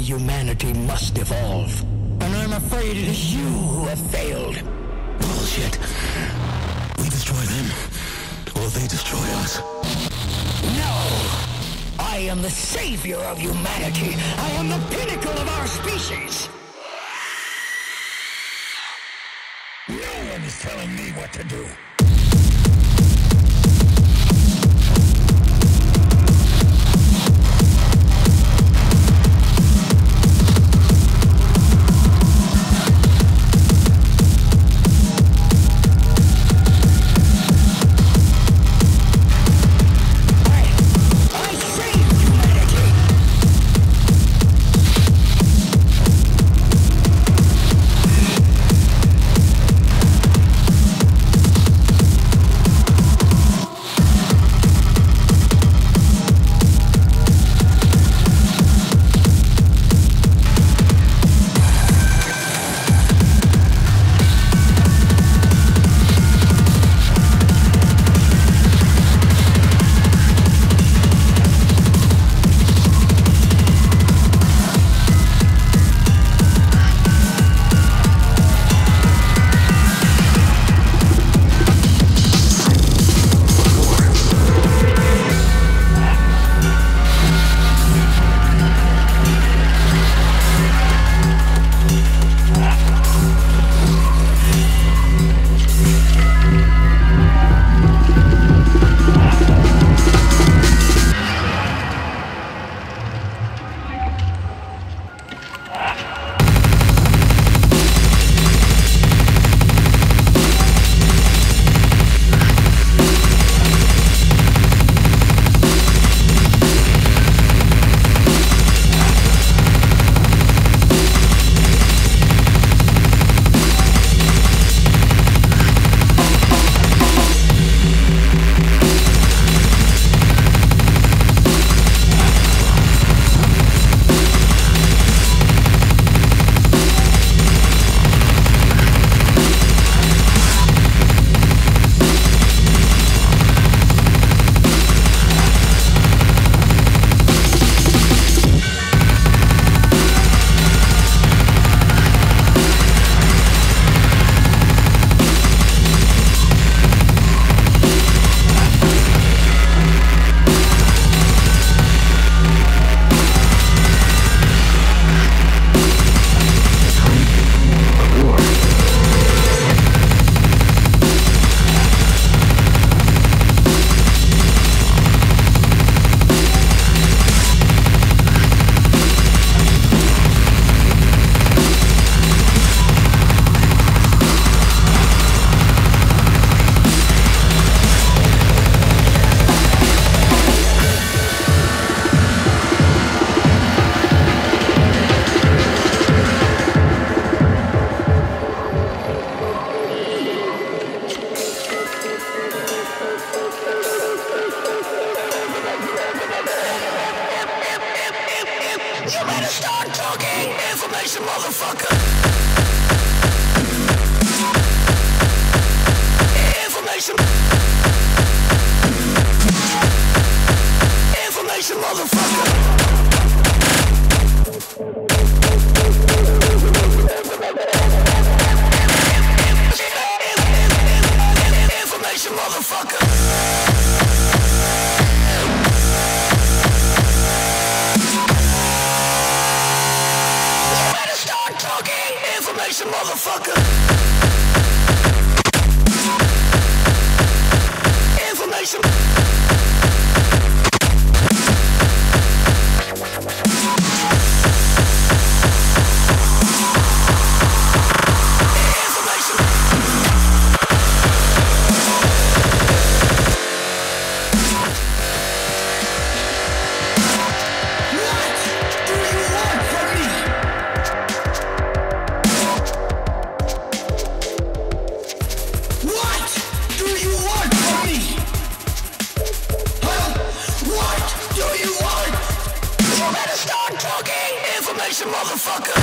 humanity must evolve. And I'm afraid it is you who have failed. Bullshit. We destroy them, or they destroy us. No! I am the savior of humanity. I am the pinnacle of our species. No one is telling me what to do. Better start talking! Information, motherfucker!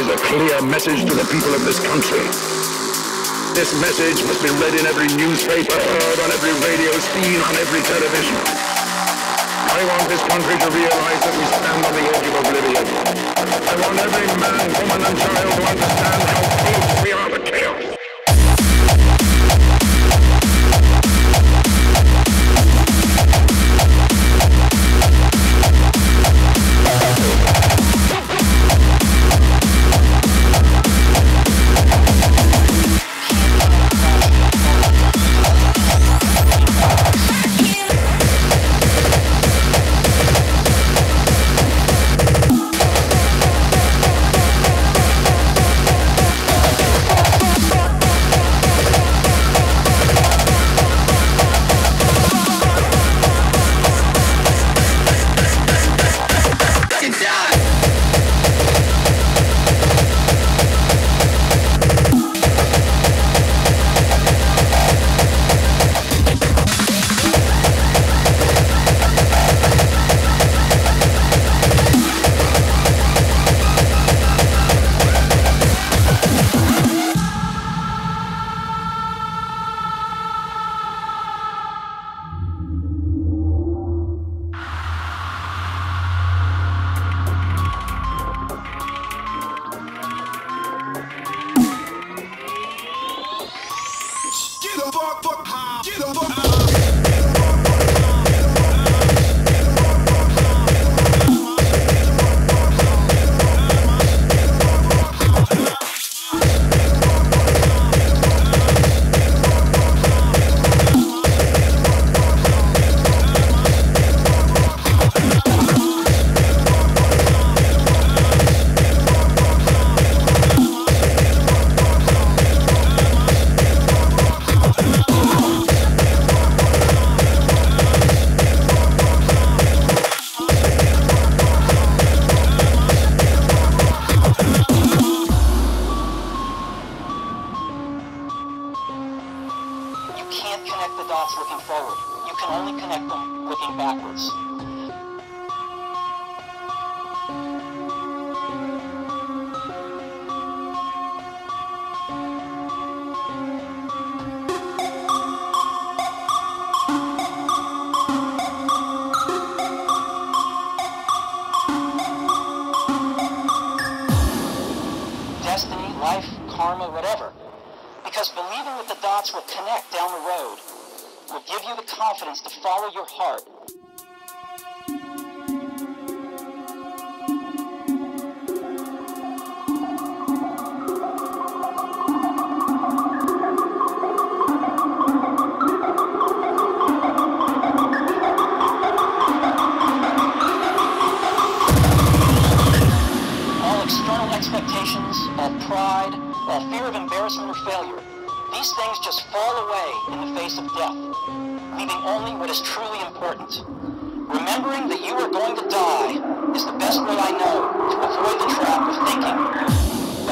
Is a clear message to the people of this country. This message must be read in every newspaper, heard on every radio, seen on every television. I want this country to realize that we stand on the edge of oblivion. I want every man, woman, and child to understand how close we are to chaos.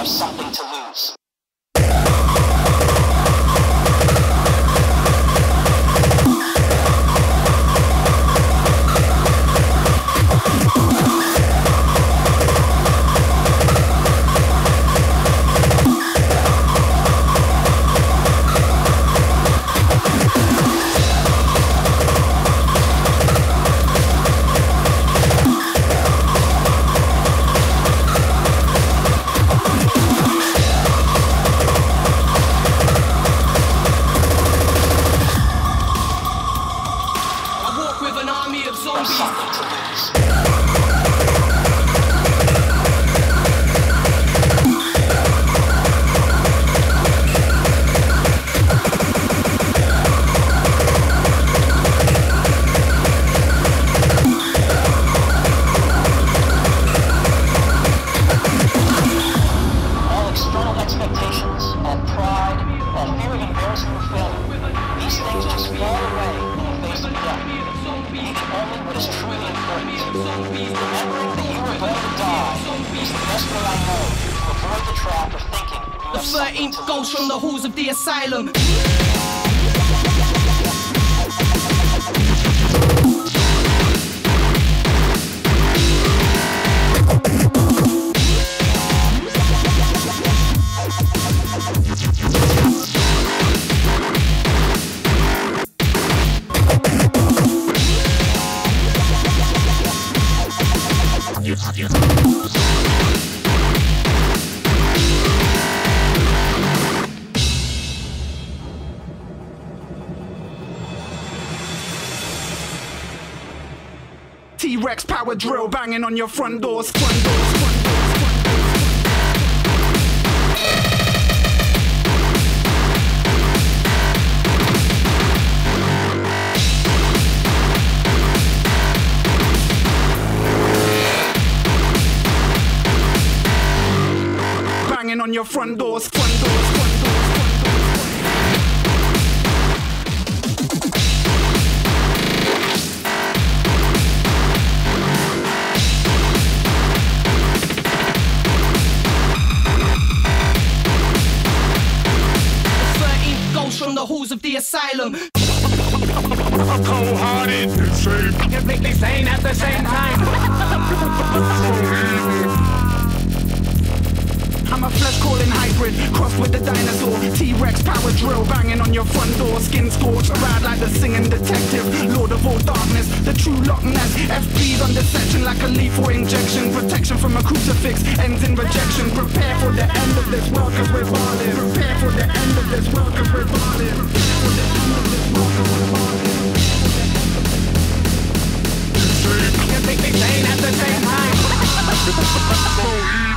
Something to T-Rex power drill banging on your front doors, front doors, on your front doors, front doors. Insane, Completely sane at the same time. I'm a flesh calling hybrid, crossed with the dinosaur. T-Rex power drill banging on your front door. Skin scorched, ride like the singing detective. Lord of all darkness, the true Loch Ness. FP's on dissection like a lethal injection. Protection from a crucifix ends in rejection. Prepare for the end of this world cause we're balling. Prepare for the end of this world cause we're balling. Prepare for the end of this world cause we're balling. See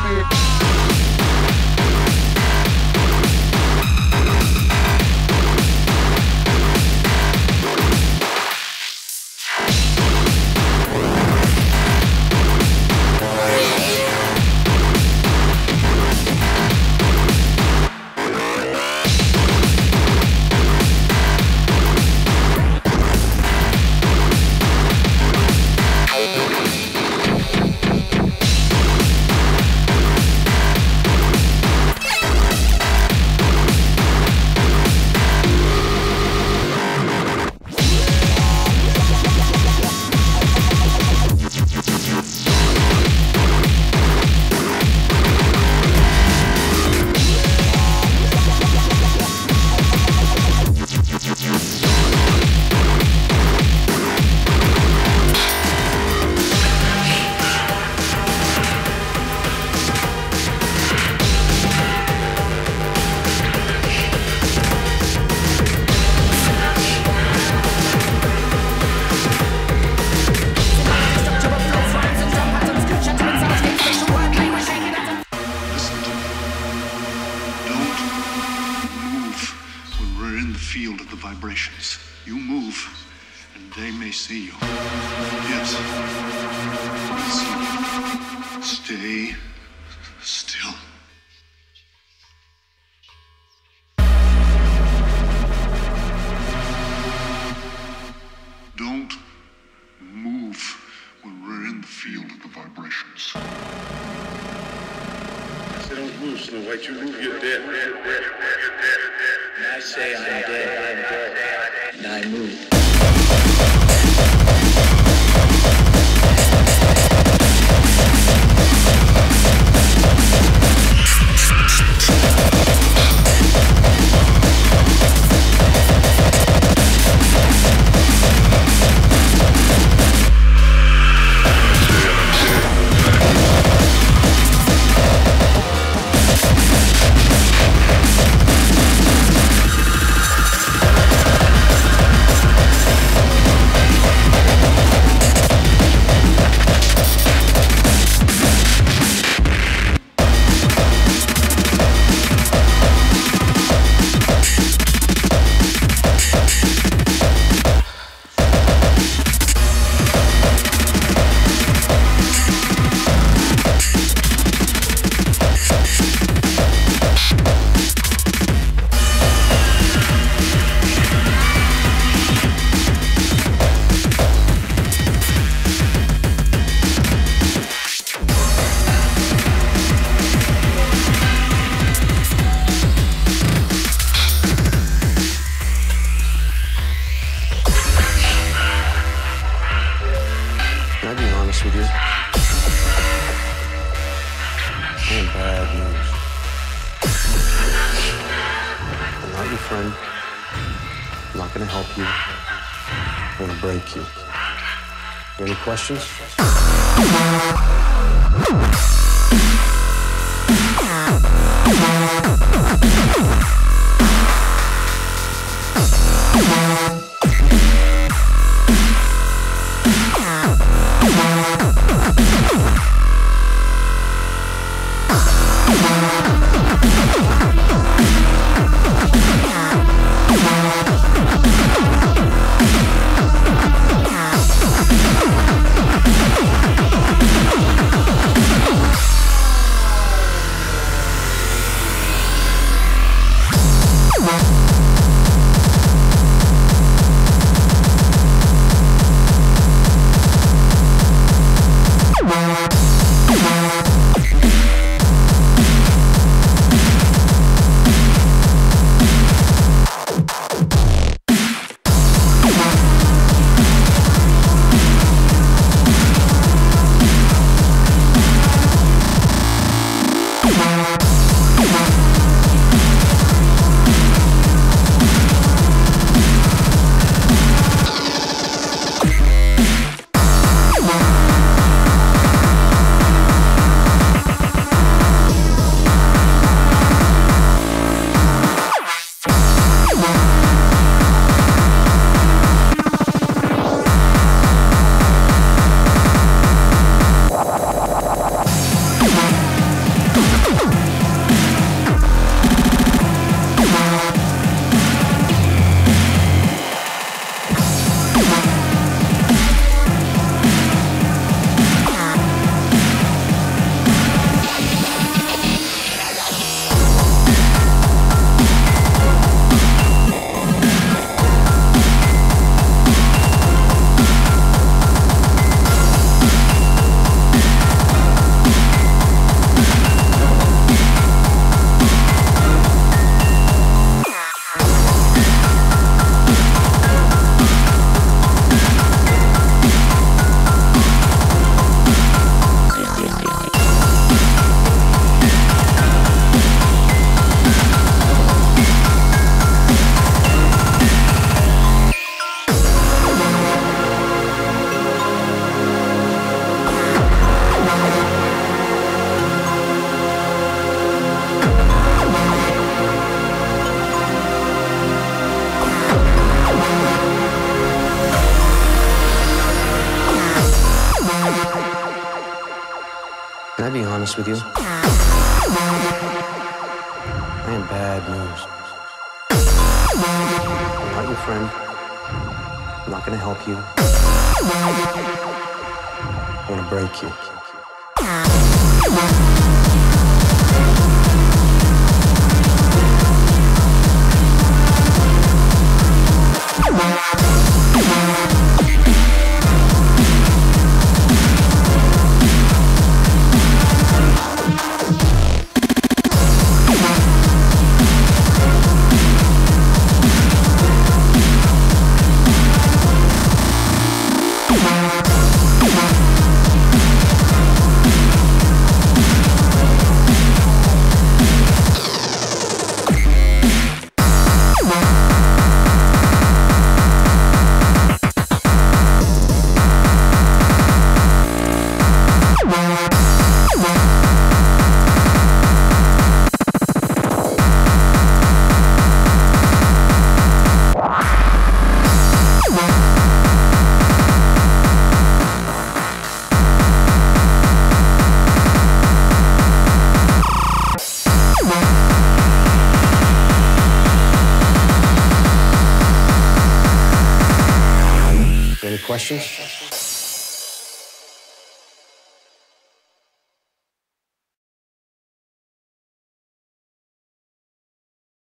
honest with you, I am bad news. I'm not your friend. I'm not going to help you. I want to break you. Bye.